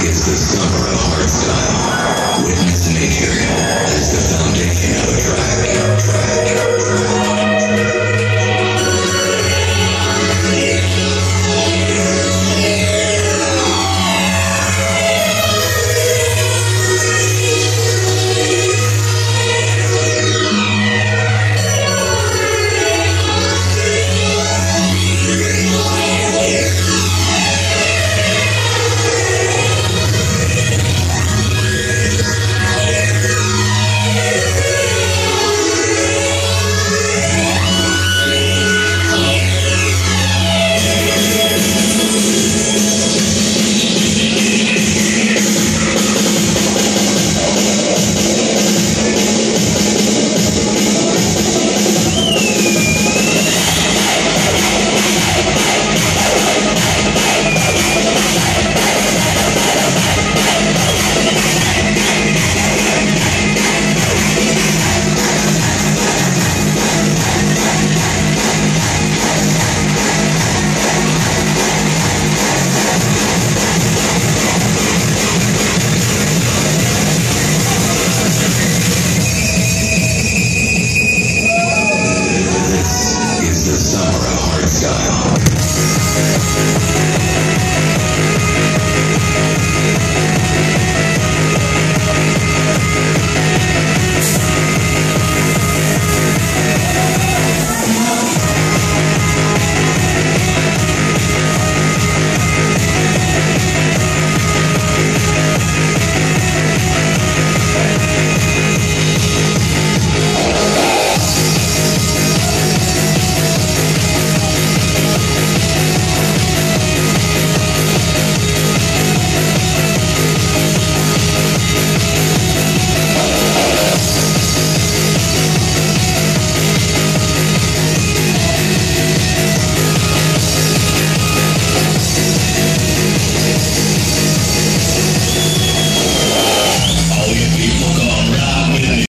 It's the summer of hardstyle. style. Witness nature